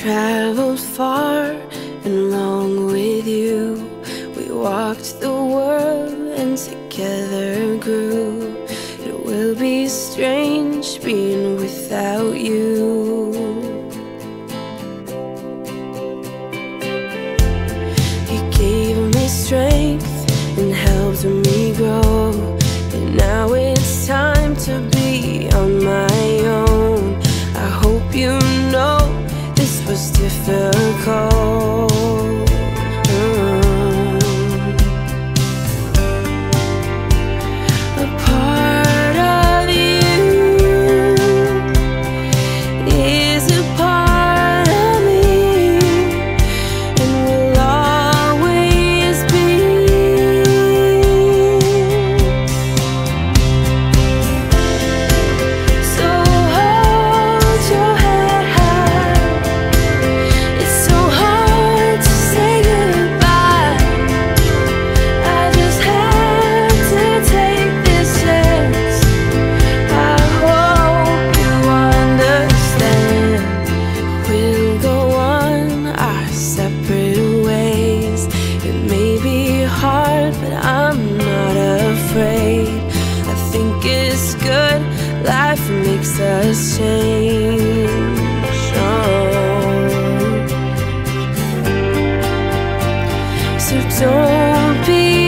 traveled far and long with you. We walked the world and together grew. It will be strange being without you. Life makes us change. Oh. So don't be.